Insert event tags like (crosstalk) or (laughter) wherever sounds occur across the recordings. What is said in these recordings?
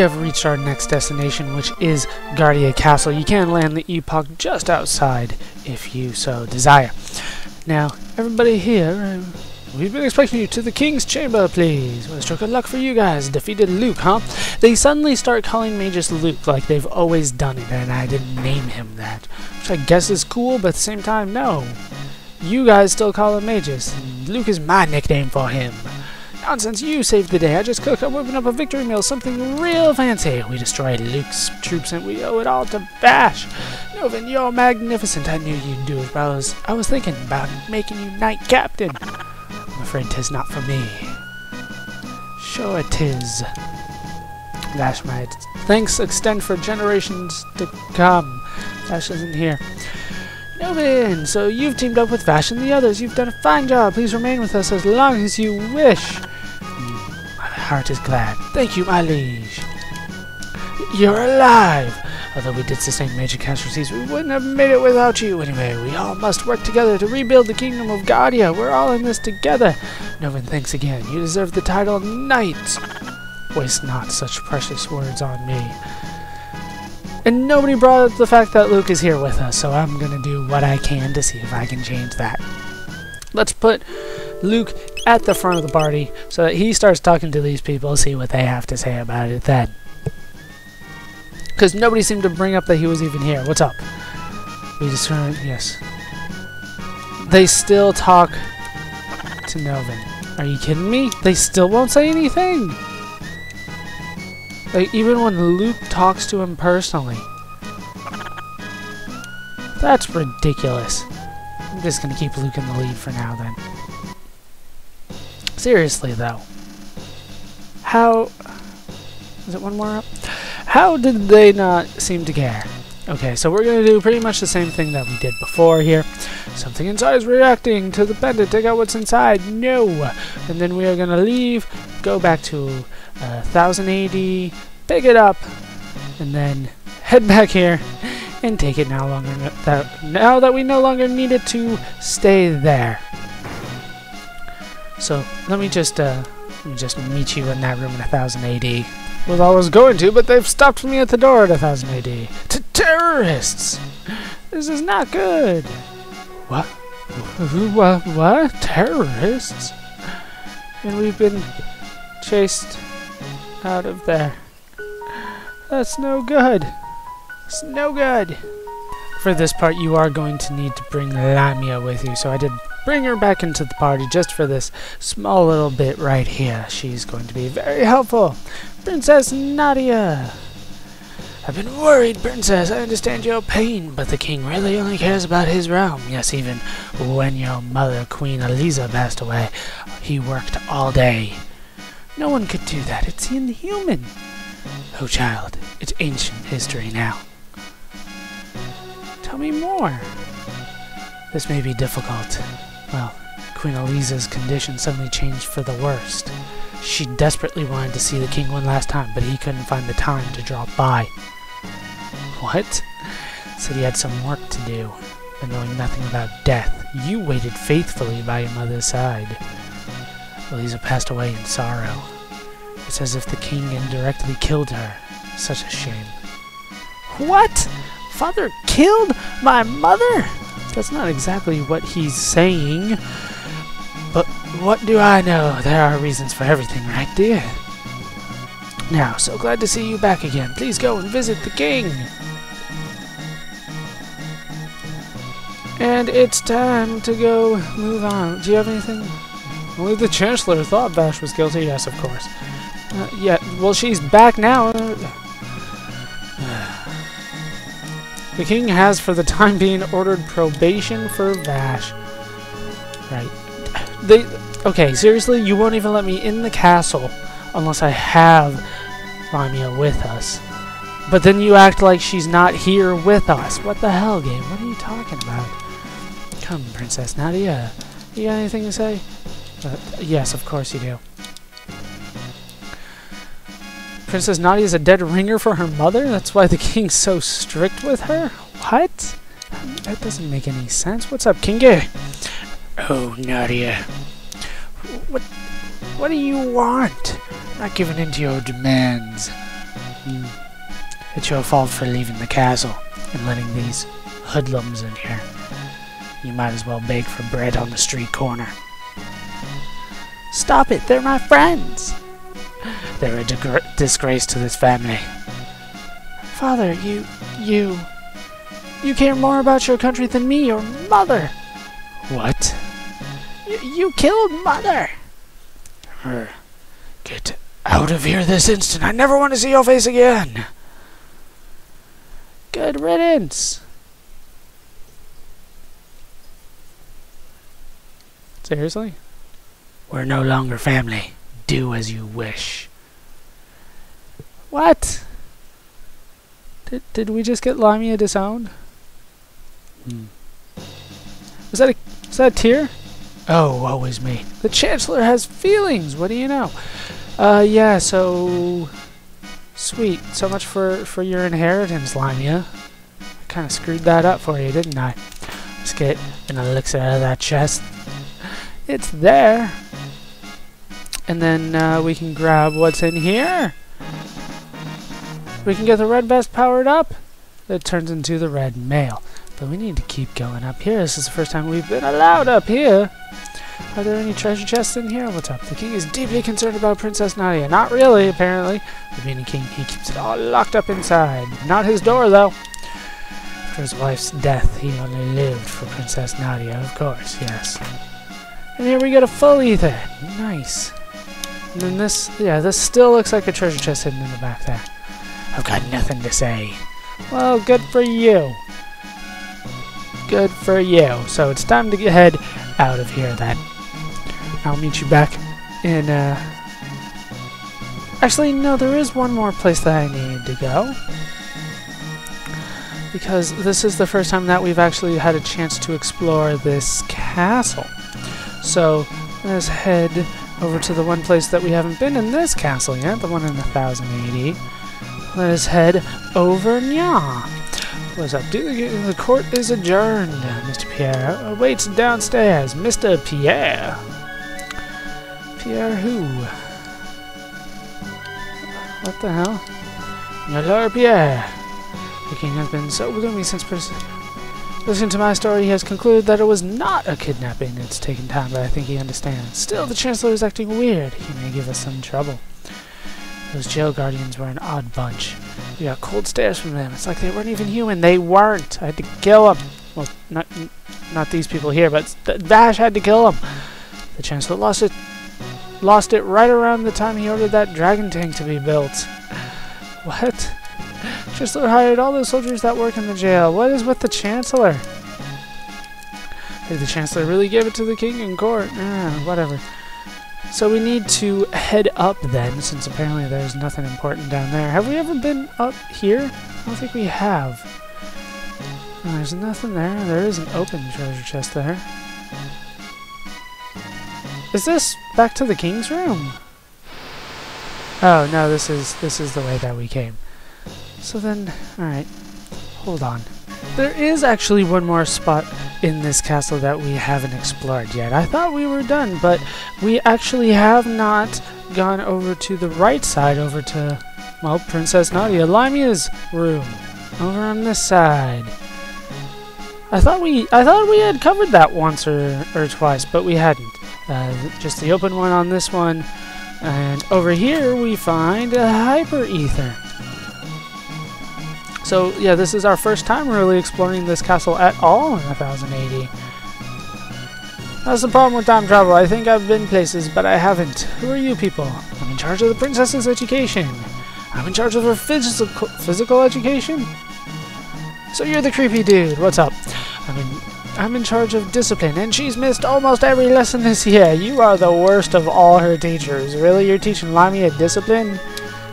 have reached our next destination, which is Guardia Castle. You can land the Epoch just outside, if you so desire. Now, everybody here, uh, we've been expecting you to the King's Chamber, please. Well, stroke of luck for you guys. Defeated Luke, huh? They suddenly start calling Magus Luke like they've always done it, and I didn't name him that. Which I guess is cool, but at the same time, no. You guys still call him Magus. Luke is my nickname for him. Nonsense, you saved the day. I just cooked up, whipping up a victory meal, something real fancy. We destroyed Luke's troops and we owe it all to Vash. Novin, you're magnificent. I knew you'd do it, but I was, thinking about making you knight captain. I'm afraid 'tis not for me. Sure it is. Bash, my thanks extend for generations to come. Bash isn't here. Novin, so you've teamed up with Vash and the others. You've done a fine job. Please remain with us as long as you wish. Heart is glad. Thank you, my liege. You're alive! Although we did sustain major casualties, we wouldn't have made it without you. Anyway, we all must work together to rebuild the kingdom of Guardia. We're all in this together. Novin, thanks again. You deserve the title Knight. Waste not such precious words on me. And nobody brought up the fact that Luke is here with us, so I'm going to do what I can to see if I can change that. Let's put Luke at the front of the party so that he starts talking to these people, see what they have to say about it then. Because nobody seemed to bring up that he was even here. What's up? We just heard, yes. They still talk to Novin. Are you kidding me? They still won't say anything! Like, even when Luke talks to him personally. That's ridiculous. I'm just gonna keep Luke in the lead for now, then. Seriously, though. How... Is it one more up? How did they not seem to care? Okay, so we're going to do pretty much the same thing that we did before here. Something inside is reacting to the pendant. Take out what's inside. No! And then we are going to leave, go back to uh, 1080, pick it up, and then head (laughs) back here and take it now longer that now that we no longer need it to stay there. So let me just uh, let me just meet you in that room in 1000 AD. Was I was going to, but they've stopped me at the door at 1000 AD. To terrorists! This is not good. What? What? What? Terrorists? And we've been chased out of there. That's no good. It's no good. For this part, you are going to need to bring Lymia with you, so I did bring her back into the party just for this small little bit right here. She's going to be very helpful. Princess Nadia! I've been worried, Princess. I understand your pain, but the king really only cares about his realm. Yes, even when your mother, Queen Aliza, passed away, he worked all day. No one could do that. It's inhuman. Oh, child, it's ancient history now. Tell me more. This may be difficult. Well, Queen Aliza's condition suddenly changed for the worst. She desperately wanted to see the king one last time, but he couldn't find the time to drop by. What? Said he had some work to do, but knowing nothing about death, you waited faithfully by your mother's side. Eliza passed away in sorrow. It's as if the king indirectly killed her. Such a shame. What? Father killed my mother? That's not exactly what he's saying. But what do I know? There are reasons for everything, right, dear? Now, so glad to see you back again. Please go and visit the king. And it's time to go move on. Do you have anything? Only the Chancellor thought Bash was guilty. Yes, of course. Uh, yeah, well, she's back now. The king has, for the time being, ordered probation for Vash. Right. They... Okay, seriously? You won't even let me in the castle unless I have Lymia with us. But then you act like she's not here with us. What the hell, game? What are you talking about? Come, Princess Nadia. You got anything to say? Uh, yes, of course you do. Princess Nadia is a dead ringer for her mother? That's why the king's so strict with her? What? That doesn't make any sense. What's up, Kinge? Oh, Nadia. What what do you want? Not giving in to your demands. Mm. It's your fault for leaving the castle and letting these hoodlums in here. You might as well beg for bread on the street corner. Stop it, they're my friends! They're a disgrace to this family. Father, you... you... You care more about your country than me, your mother! What? Y you killed mother! Her. Get out of here this instant! I never want to see your face again! Good riddance! Seriously? We're no longer family. Do as you wish. What? Did, did we just get Lymia disowned? Hmm. Was that a, was that a tear? Oh, woe is me. The Chancellor has feelings, what do you know? Uh, yeah, so... Sweet. So much for, for your inheritance, Lymia. I kind of screwed that up for you, didn't I? Let's get an elixir out of that chest. It's there. And then uh, we can grab what's in here. We can get the red vest powered up. It turns into the red mail. But we need to keep going up here. This is the first time we've been allowed up here. Are there any treasure chests in here? What's up? The king is deeply concerned about Princess Nadia. Not really, apparently. But being a king, he keeps it all locked up inside. Not his door, though. After his wife's death, he only lived for Princess Nadia, of course, yes. And here we get a full ether. Nice. And then this, yeah, this still looks like a treasure chest hidden in the back there. I've got nothing to say. Well, good for you. Good for you. So it's time to get head out of here then. I'll meet you back in, uh... Actually, no, there is one more place that I need to go. Because this is the first time that we've actually had a chance to explore this castle. So let's head over to the one place that we haven't been in this castle yet, the one in 1080. Let us head over nya. What's up, dude? The court is adjourned. Mr. Pierre awaits downstairs. Mr. Pierre. Pierre who? What the hell? Lord Pierre. The king has been so gloomy since Listening to my story, he has concluded that it was not a kidnapping. It's taken time, but I think he understands. Still, the Chancellor is acting weird. He may give us some trouble. Those jail guardians were an odd bunch. We got cold stares from them. It's like they weren't even human. They weren't. I had to kill them. Well, not not these people here, but Vash had to kill them. The Chancellor lost it lost it right around the time he ordered that dragon tank to be built. (laughs) What? Chancellor hired all the soldiers that work in the jail. What is with the Chancellor? Did the Chancellor really give it to the king in court? Ah, whatever. So we need to head up then, since apparently there's nothing important down there. Have we ever been up here? I don't think we have. There's nothing there. There is an open treasure chest there. Is this back to the king's room? Oh no, this is this is the way that we came. So then, alright, hold on. There is actually one more spot in this castle that we haven't explored yet. I thought we were done, but we actually have not gone over to the right side, over to, well, Princess Nadia, Lymia's room, over on this side. I thought we, I thought we had covered that once or, or twice, but we hadn't. Uh, just the open one on this one, and over here we find a Hyper Ether. So yeah, this is our first time really exploring this castle at all in 1080. That's the problem with time travel. I think I've been places, but I haven't. Who are you people? I'm in charge of the princess's education. I'm in charge of her physical physical education. So you're the creepy dude. What's up? I'm in I'm in charge of discipline, and she's missed almost every lesson this year. You are the worst of all her teachers. Really, you're teaching Lymia discipline?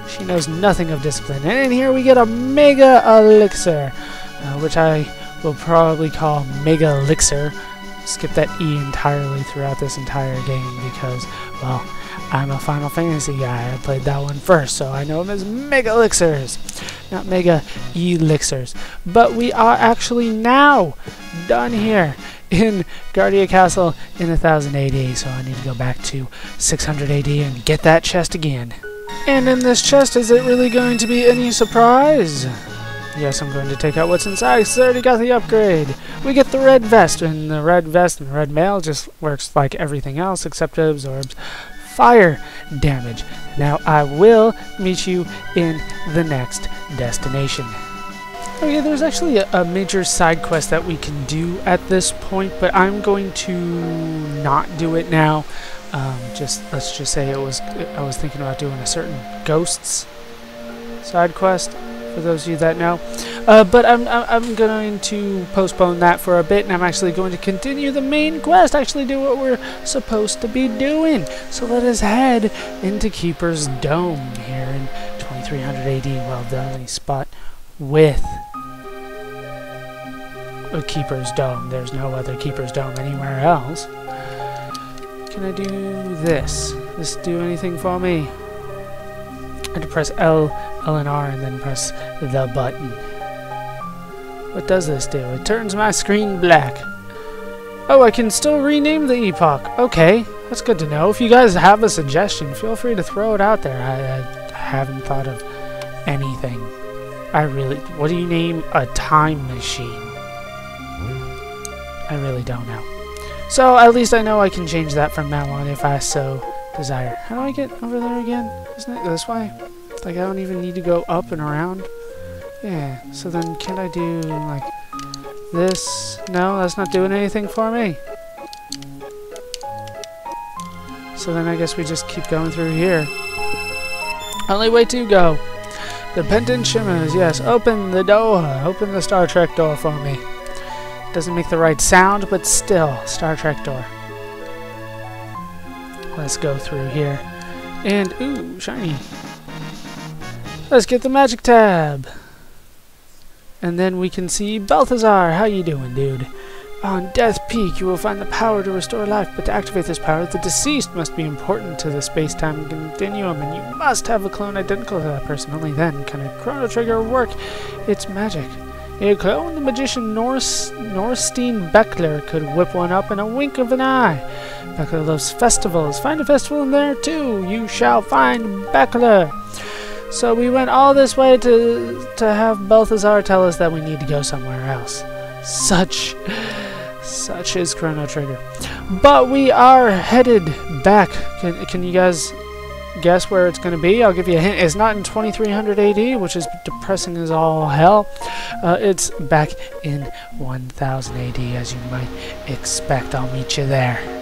She knows nothing of discipline. And in here we get a Mega Elixir, uh, which I will probably call Mega Elixir. Skip that E entirely throughout this entire game because, well, I'm a Final Fantasy guy. I played that one first, so I know them as Mega Elixirs, not Mega Elixirs. But we are actually now done here in Guardia Castle in 1000 AD, so I need to go back to 600 AD and get that chest again. And in this chest, is it really going to be any surprise? Yes, I'm going to take out what's inside. It's already got the upgrade. We get the red vest, and the red vest and red mail just works like everything else except it absorbs fire damage. Now I will meet you in the next destination. Oh, okay, there's actually a, a, major side quest that we can do at this point, but I'm going to not do it now. Um, just let's just say it was I was thinking about doing a certain ghosts side quest for those of you that know. Uh, but I'm, I'm going to postpone that for a bit, and I'm actually going to continue the main quest, actually do what we're supposed to be doing. So let us head into Keeper's Dome here in 2300 AD. Well, the only spot with a Keeper's Dome. There's no other Keeper's Dome anywhere else. Can I do this? This do anything for me? I have to press L, L and R and then press the button. What does this do? It turns my screen black. Oh, I can still rename the epoch. Okay, that's good to know. If you guys have a suggestion, feel free to throw it out there. I, I haven't thought of anything. I really... What do you name a time machine? I really don't know. So, at least I know I can change that from now on if I so desire. How do I get over there again? Isn't it this way? Like, I don't even need to go up and around? Yeah, so then can I do, like, this? No, that's not doing anything for me. So then I guess we just keep going through here. Only way to go. The pendant shimmers, yes. Open the door. Open the Star Trek door for me. Doesn't make the right sound, but still, Star Trek door. Let's go through here. And, ooh, shiny. Let's get the magic tab. And then we can see Belthasar. How you doing, dude? On Death Peak, you will find the power to restore life, but to activate this power, the deceased must be important to the space-time continuum, and you must have a clone identical to that person. Only then can a Chrono Trigger work its magic. A clone the magician Norse, Norstein Bekkler could whip one up in a wink of an eye. Bekkler loves festivals. Find a festival in there, too. You shall find Bekkler. So we went all this way to to have Belthasar tell us that we need to go somewhere else. Such such is Chrono Trigger. But we are headed back. Can, can you guys guess where it's going to be? I'll give you a hint. It's not in 2300 AD, which is depressing as all hell. Uh, it's back in 1000 AD, as you might expect. I'll meet you there.